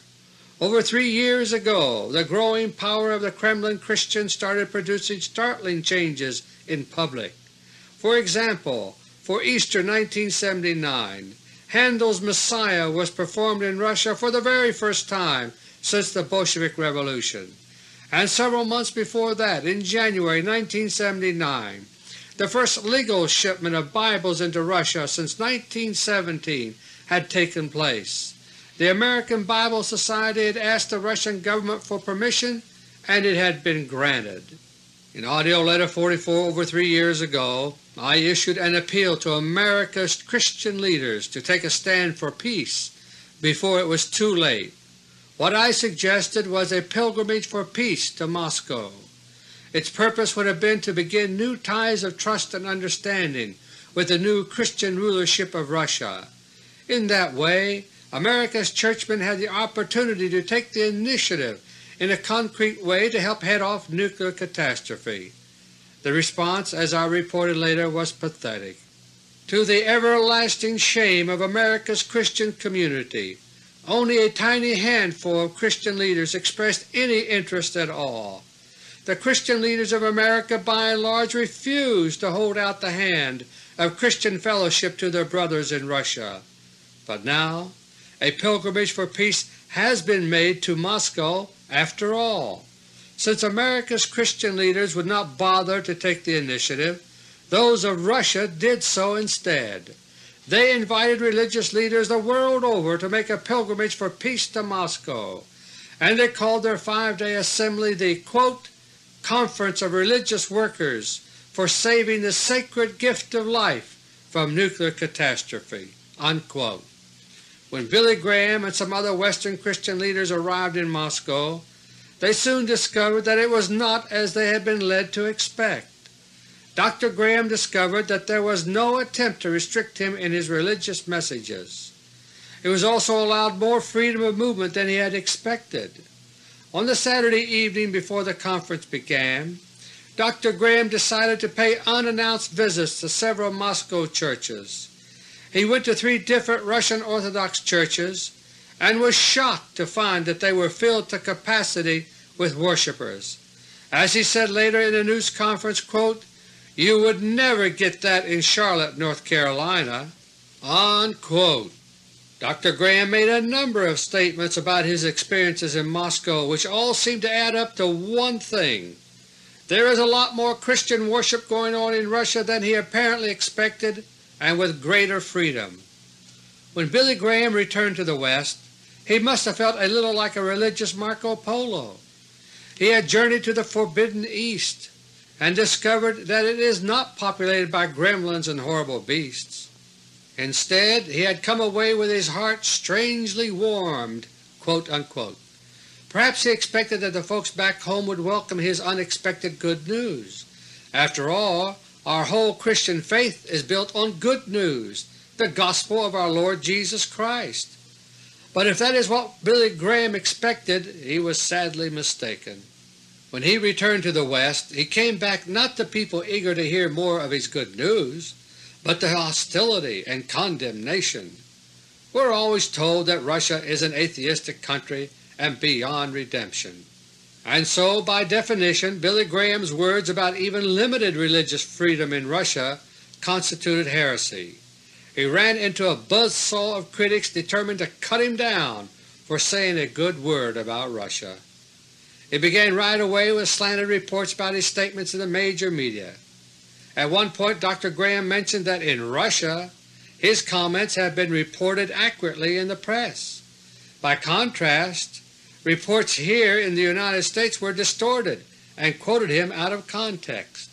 Over three years ago the growing power of the Kremlin Christians started producing startling changes in public. For example, for Easter 1979, Handel's Messiah was performed in Russia for the very first time since the Bolshevik Revolution, and several months before that, in January 1979, the first legal shipment of Bibles into Russia since 1917 had taken place. The American Bible Society had asked the Russian government for permission and it had been granted. In AUDIO LETTER No. 44 over three years ago, I issued an appeal to America's Christian leaders to take a stand for peace before it was too late. What I suggested was a pilgrimage for peace to Moscow. Its purpose would have been to begin new ties of trust and understanding with the new Christian rulership of Russia. In that way America's churchmen had the opportunity to take the initiative in a concrete way to help head off nuclear catastrophe. The response, as I reported later, was pathetic. To the everlasting shame of America's Christian community, only a tiny handful of Christian leaders expressed any interest at all. The Christian leaders of America by and large refused to hold out the hand of Christian fellowship to their brothers in Russia. But now a pilgrimage for peace has been made to Moscow after all. Since America's Christian leaders would not bother to take the initiative, those of Russia did so instead. They invited religious leaders the world over to make a pilgrimage for peace to Moscow, and they called their five-day assembly the quote, Conference of Religious Workers for Saving the Sacred Gift of Life from Nuclear Catastrophe. Unquote. When Billy Graham and some other Western Christian leaders arrived in Moscow, they soon discovered that it was not as they had been led to expect. Dr. Graham discovered that there was no attempt to restrict him in his religious messages. He was also allowed more freedom of movement than he had expected. On the Saturday evening before the conference began, Dr. Graham decided to pay unannounced visits to several Moscow churches. He went to three different Russian Orthodox churches and was shocked to find that they were filled to capacity with worshippers. As he said later in a news conference, quote, you would never get that in Charlotte, North Carolina. Unquote. Dr. Graham made a number of statements about his experiences in Moscow which all seem to add up to one thing. There is a lot more Christian worship going on in Russia than he apparently expected and with greater freedom. When Billy Graham returned to the West, he must have felt a little like a religious Marco Polo. He had journeyed to the forbidden East and discovered that it is not populated by gremlins and horrible beasts. Instead he had come away with his heart strangely warmed." Perhaps he expected that the folks back home would welcome his unexpected good news. After all, our whole Christian faith is built on good news, the gospel of our Lord Jesus Christ. But if that is what Billy Graham expected, he was sadly mistaken. When he returned to the West, he came back not to people eager to hear more of his good news, but to hostility and condemnation. We're always told that Russia is an atheistic country and beyond redemption. And so by definition Billy Graham's words about even limited religious freedom in Russia constituted heresy. He ran into a buzzsaw of critics determined to cut him down for saying a good word about Russia. It began right away with slanted reports about his statements in the major media. At one point Dr. Graham mentioned that in Russia his comments had been reported accurately in the press. By contrast, Reports here in the United States were distorted and quoted him out of context.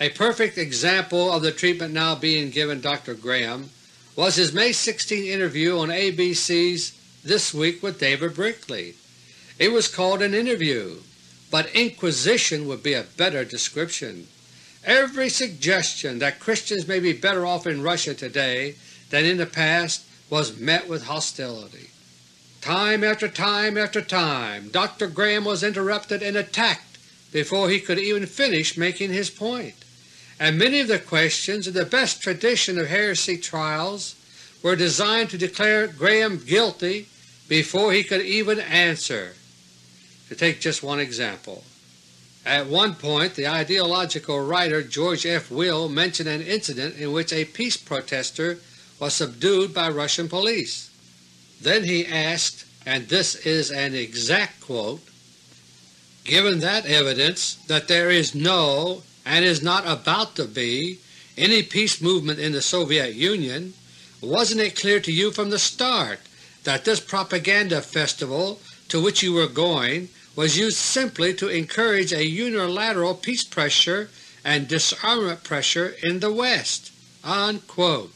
A perfect example of the treatment now being given Dr. Graham was his May 16 interview on ABC's This Week with David Brinkley. It was called an interview, but inquisition would be a better description, Every suggestion that Christians may be better off in Russia today than in the past was met with hostility. Time after time after time Dr. Graham was interrupted and attacked before he could even finish making his point, and many of the questions in the best tradition of heresy trials were designed to declare Graham guilty before he could even answer. To take just one example, at one point the ideological writer George F. Will mentioned an incident in which a peace protester was subdued by Russian police. Then he asked, and this is an exact quote, Given that evidence that there is no, and is not about to be, any peace movement in the Soviet Union, wasn't it clear to you from the start that this propaganda festival to which you were going was used simply to encourage a unilateral peace pressure and disarmament pressure in the West?" Unquote.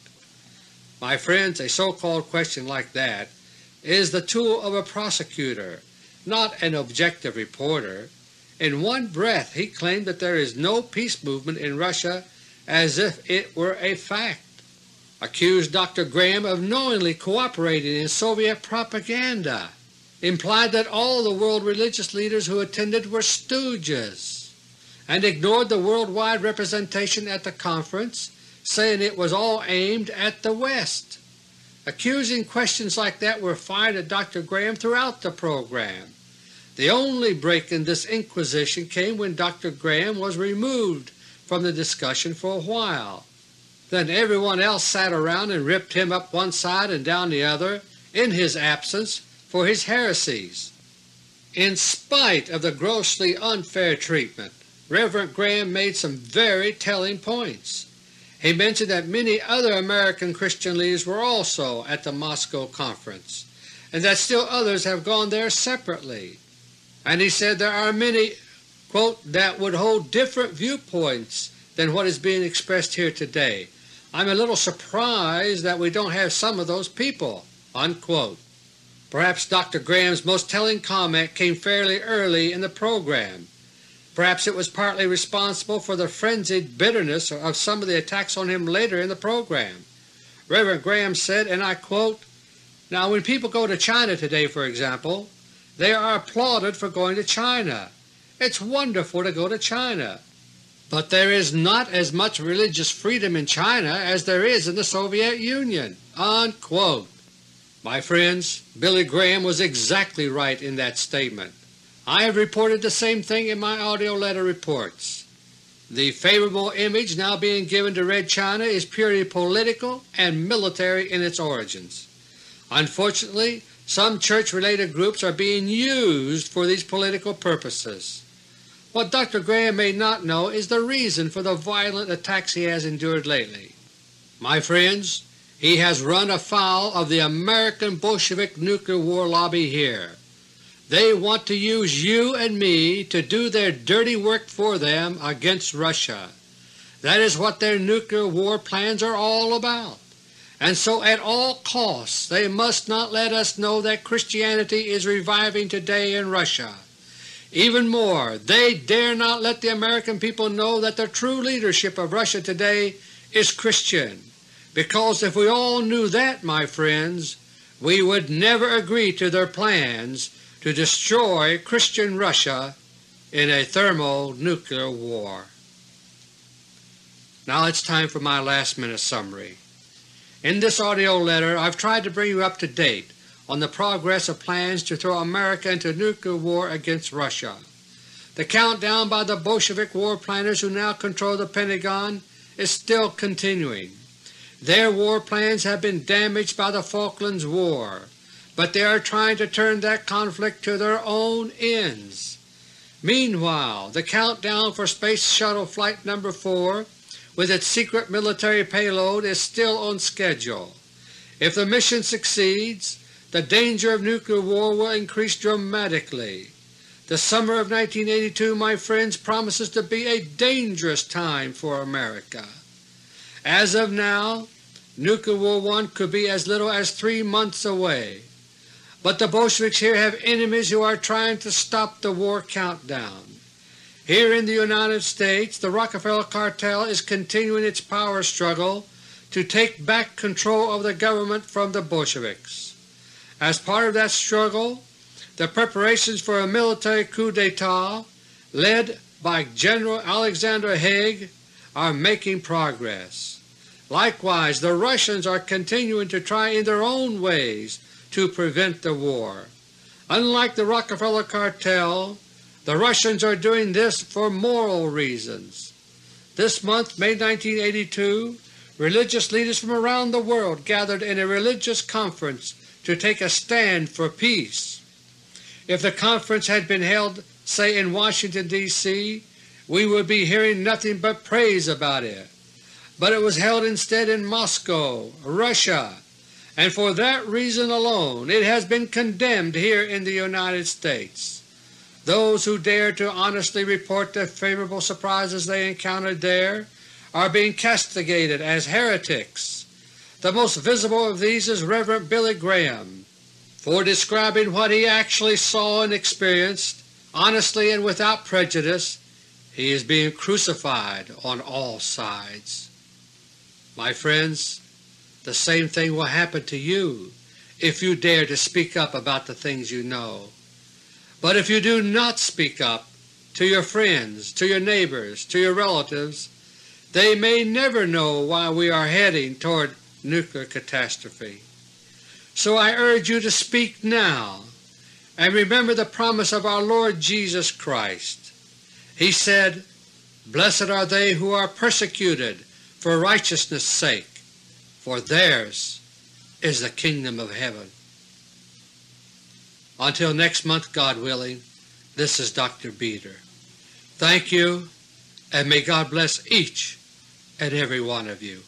My friends, a so-called question like that is the tool of a prosecutor, not an objective reporter. In one breath he claimed that there is no peace movement in Russia as if it were a fact, accused Dr. Graham of knowingly cooperating in Soviet propaganda, implied that all the world religious leaders who attended were stooges, and ignored the worldwide representation at the conference, saying it was all aimed at the West. Accusing questions like that were fired at Dr. Graham throughout the program. The only break in this inquisition came when Dr. Graham was removed from the discussion for a while. Then everyone else sat around and ripped him up one side and down the other in his absence for his heresies. In spite of the grossly unfair treatment, Reverend Graham made some very telling points. He mentioned that many other American Christian leaders were also at the Moscow Conference, and that still others have gone there separately. And he said there are many quote, that would hold different viewpoints than what is being expressed here today. I'm a little surprised that we don't have some of those people." Unquote. Perhaps Dr. Graham's most telling comment came fairly early in the program. Perhaps it was partly responsible for the frenzied bitterness of some of the attacks on him later in the program. Reverend Graham said, and I quote, Now when people go to China today, for example, they are applauded for going to China. It's wonderful to go to China. But there is not as much religious freedom in China as there is in the Soviet Union." Unquote. My friends, Billy Graham was exactly right in that statement. I have reported the same thing in my AUDIO LETTER reports. The favorable image now being given to Red China is purely political and military in its origins. Unfortunately, some church-related groups are being used for these political purposes. What Dr. Graham may not know is the reason for the violent attacks he has endured lately. My friends, he has run afoul of the American Bolshevik nuclear war lobby here. They want to use you and me to do their dirty work for them against Russia. That is what their nuclear war plans are all about. And so at all costs they must not let us know that Christianity is reviving today in Russia. Even more, they dare not let the American people know that the true leadership of Russia today is Christian, because if we all knew that, my friends, we would never agree to their plans to destroy Christian Russia in a thermonuclear war. Now it's time for my last minute summary. In this AUDIO letter I've tried to bring you up to date on the progress of plans to throw America into nuclear war against Russia. The countdown by the Bolshevik war planners who now control the Pentagon is still continuing. Their war plans have been damaged by the Falklands War, but they are trying to turn that conflict to their own ends. Meanwhile, the countdown for Space Shuttle Flight No. 4 with its secret military payload is still on schedule. If the mission succeeds, the danger of nuclear war will increase dramatically. The summer of 1982, my friends, promises to be a dangerous time for America. As of now, Nuclear War one could be as little as three months away. But the Bolsheviks here have enemies who are trying to stop the war countdown. Here in the United States the Rockefeller Cartel is continuing its power struggle to take back control of the government from the Bolsheviks. As part of that struggle, the preparations for a military coup d'etat led by General Alexander Haig are making progress. Likewise, the Russians are continuing to try in their own ways to prevent the war. Unlike the Rockefeller Cartel, the Russians are doing this for moral reasons. This month, May 1982, religious leaders from around the world gathered in a religious conference to take a stand for peace. If the conference had been held, say in Washington, D.C., we would be hearing nothing but praise about it. But it was held instead in Moscow, Russia, and for that reason alone it has been condemned here in the United States. Those who dare to honestly report the favorable surprises they encountered there are being castigated as heretics. The most visible of these is Rev. Billy Graham. For describing what he actually saw and experienced, honestly and without prejudice, he is being crucified on all sides. My friends, the same thing will happen to you if you dare to speak up about the things you know. But if you do not speak up to your friends, to your neighbors, to your relatives, they may never know why we are heading toward nuclear catastrophe. So I urge you to speak now and remember the promise of our Lord Jesus Christ. He said, Blessed are they who are persecuted for righteousness' sake, for theirs is the kingdom of heaven. Until next month, God willing, this is Dr. Beter. Thank you, and may God bless each and every one of you.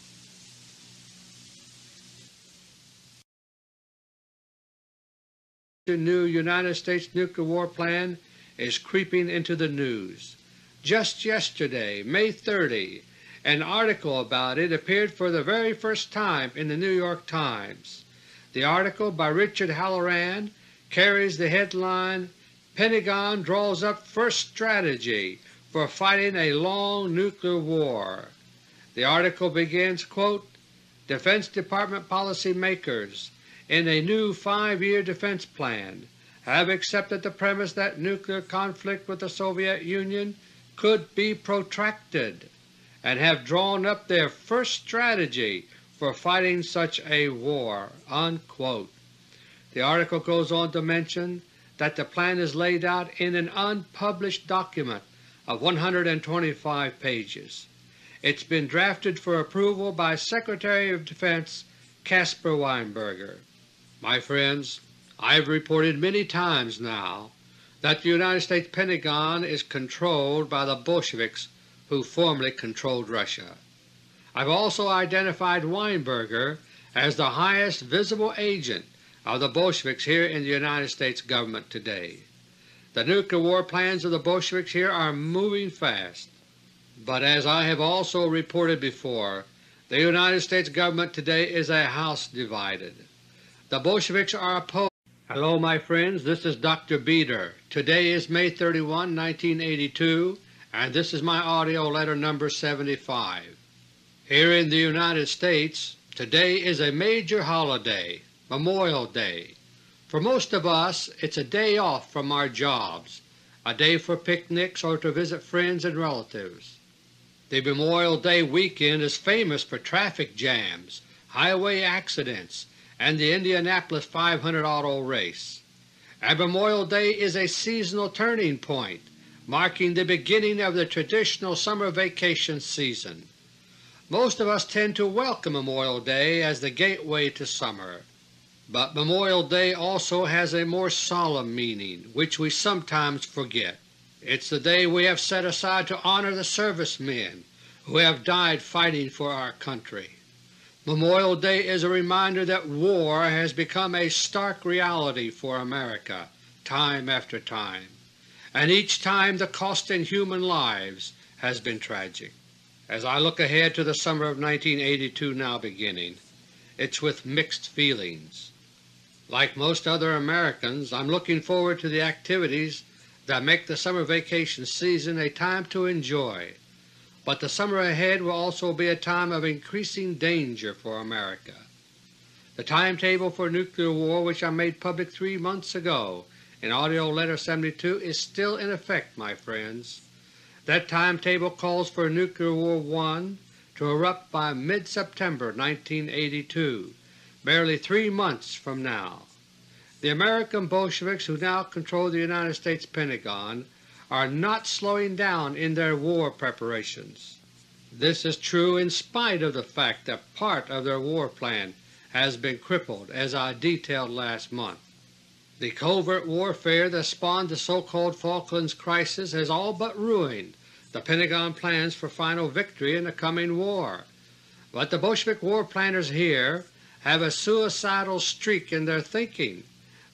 The new United States nuclear war plan is creeping into the news. Just yesterday, May 30, an article about it appeared for the very first time in the New York Times. The article by Richard Halloran carries the headline, Pentagon Draws Up First Strategy for Fighting a Long Nuclear War. The article begins, quote, Defense Department policymakers in a new five-year defense plan have accepted the premise that nuclear conflict with the Soviet Union could be protracted and have drawn up their first strategy for fighting such a war." Unquote. The article goes on to mention that the plan is laid out in an unpublished document of 125 pages. It's been drafted for approval by Secretary of Defense Caspar Weinberger. My friends, I have reported many times now that the United States Pentagon is controlled by the Bolsheviks who formerly controlled Russia. I have also identified Weinberger as the highest visible agent of the Bolsheviks here in the United States Government today. The nuclear war plans of the Bolsheviks here are moving fast, but as I have also reported before, the United States Government today is a house divided. The Bolsheviks are opposed. Hello my friends, this is Dr. Beter. Today is May 31, 1982, and this is my AUDIO LETTER No. 75. Here in the United States, today is a major holiday. Memorial Day. For most of us it's a day off from our jobs, a day for picnics or to visit friends and relatives. The Memorial Day weekend is famous for traffic jams, highway accidents, and the Indianapolis 500 auto race. And Memorial Day is a seasonal turning point, marking the beginning of the traditional summer vacation season. Most of us tend to welcome Memorial Day as the gateway to summer. But Memorial Day also has a more solemn meaning, which we sometimes forget. It's the day we have set aside to honor the servicemen who have died fighting for our country. Memorial Day is a reminder that war has become a stark reality for America time after time, and each time the cost in human lives has been tragic. As I look ahead to the summer of 1982 now beginning, it's with mixed feelings. Like most other Americans, I'm looking forward to the activities that make the summer vacation season a time to enjoy, but the summer ahead will also be a time of increasing danger for America. The timetable for nuclear war which I made public three months ago in AUDIO LETTER No. 72 is still in effect, my friends. That timetable calls for Nuclear War 1 to erupt by mid-September 1982, barely three months from now. The American Bolsheviks who now control the United States Pentagon are not slowing down in their war preparations. This is true in spite of the fact that part of their war plan has been crippled, as I detailed last month. The covert warfare that spawned the so-called Falklands crisis has all but ruined the Pentagon plans for final victory in the coming war. But the Bolshevik war planners here have a suicidal streak in their thinking,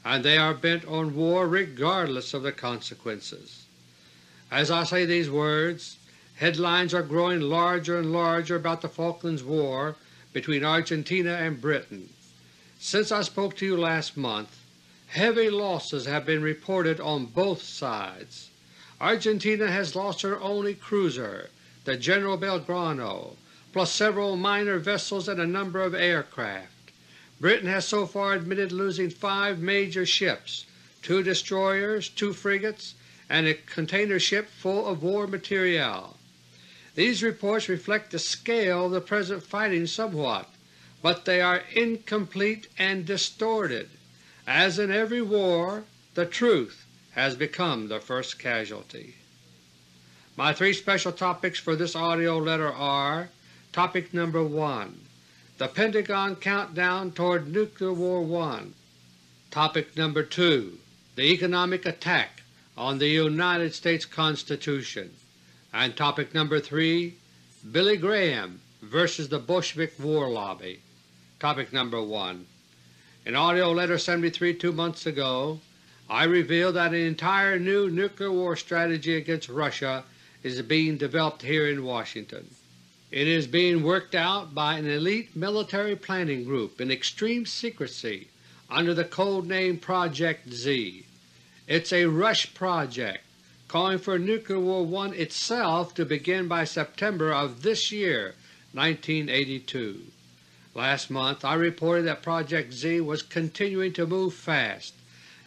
and they are bent on war regardless of the consequences. As I say these words, headlines are growing larger and larger about the Falklands War between Argentina and Britain. Since I spoke to you last month, Heavy losses have been reported on both sides. Argentina has lost her only cruiser, the General Belgrano, plus several minor vessels and a number of aircraft. Britain has so far admitted losing five major ships, two destroyers, two frigates, and a container ship full of war material. These reports reflect the scale of the present fighting somewhat, but they are incomplete and distorted. As in every war, the truth has become the first casualty. My three special topics for this AUDIO letter are Topic number 1 The Pentagon Countdown Toward Nuclear War 1 Topic number 2 The Economic Attack on the United States Constitution and Topic number 3 Billy Graham vs. the Bolshevik War Lobby Topic number 1 in AUDIO LETTER No. 73 two months ago, I revealed that an entire new nuclear war strategy against Russia is being developed here in Washington. It is being worked out by an elite military planning group in extreme secrecy under the code name Project Z. It's a rush project calling for Nuclear War I itself to begin by September of this year 1982. Last month I reported that Project Z was continuing to move fast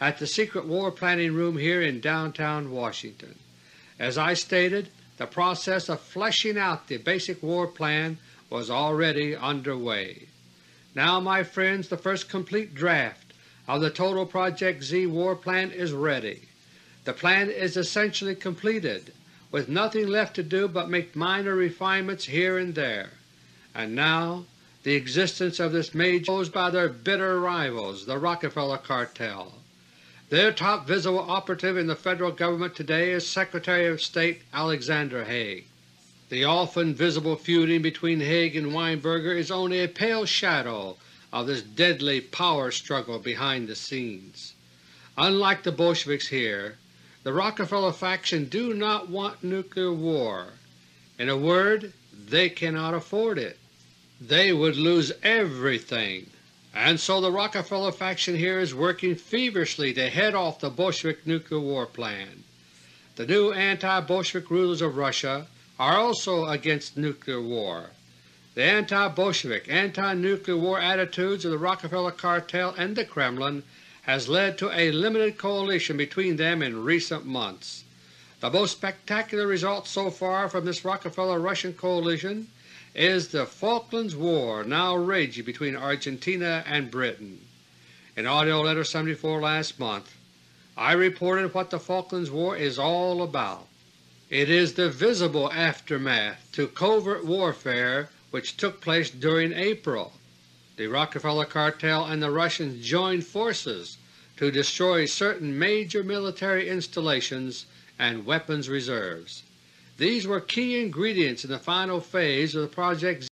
at the secret war planning room here in downtown Washington. As I stated, the process of fleshing out the basic war plan was already underway. Now, my friends, the first complete draft of the total Project Z war plan is ready. The plan is essentially completed, with nothing left to do but make minor refinements here and there. And now the existence of this major posed by their bitter rivals, the Rockefeller Cartel. Their top visible operative in the Federal Government today is Secretary of State Alexander Haig. The often visible feuding between Haig and Weinberger is only a pale shadow of this deadly power struggle behind the scenes. Unlike the Bolsheviks here, the Rockefeller faction do not want nuclear war. In a word, they cannot afford it they would lose everything. And so the Rockefeller faction here is working feverishly to head off the Bolshevik nuclear war plan. The new anti-Bolshevik rulers of Russia are also against nuclear war. The anti-Bolshevik, anti-nuclear war attitudes of the Rockefeller cartel and the Kremlin has led to a limited coalition between them in recent months. The most spectacular result so far from this Rockefeller-Russian coalition is the Falklands War now raging between Argentina and Britain. In AUDIO LETTER No. 74 last month, I reported what the Falklands War is all about. It is the visible aftermath to covert warfare which took place during April. The Rockefeller Cartel and the Russians joined forces to destroy certain major military installations and weapons reserves. These were key ingredients in the final phase of the Project